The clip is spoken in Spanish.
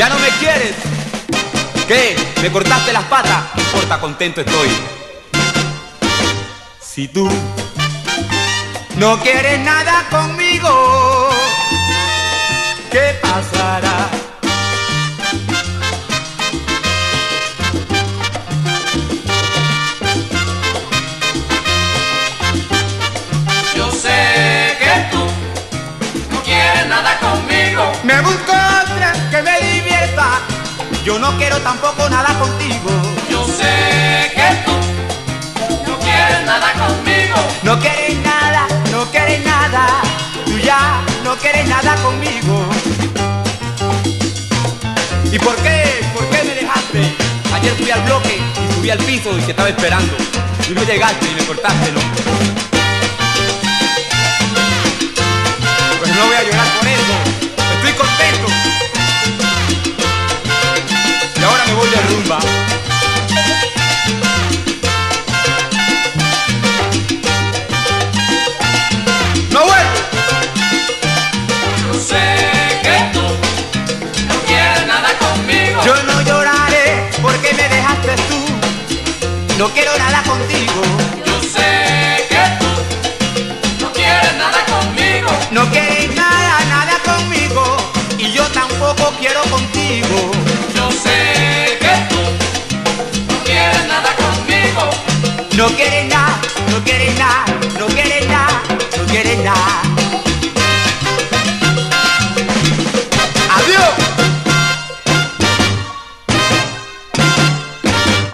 ¿Ya no me quieres? ¿Qué? ¿Me cortaste las patas? No importa, contento estoy. Si tú no quieres nada conmigo, Yo no quiero tampoco nada contigo. Yo sé que tú no quieres nada conmigo. No quieres nada, no quieres nada. Tú ya no quieres nada conmigo. ¿Y por qué? ¿Por qué me dejaste? Ayer fui al bloque y subí al piso y te estaba esperando. Y no llegaste y me cortaste. Pues no quiero nada contigo. Yo sé que tú no quieres nada conmigo. No quieres nada, nada conmigo. Y yo tampoco quiero contigo. Yo sé que tú no quieres nada conmigo. No quieres nada, no quieres nada, no quieres nada, no quieres nada.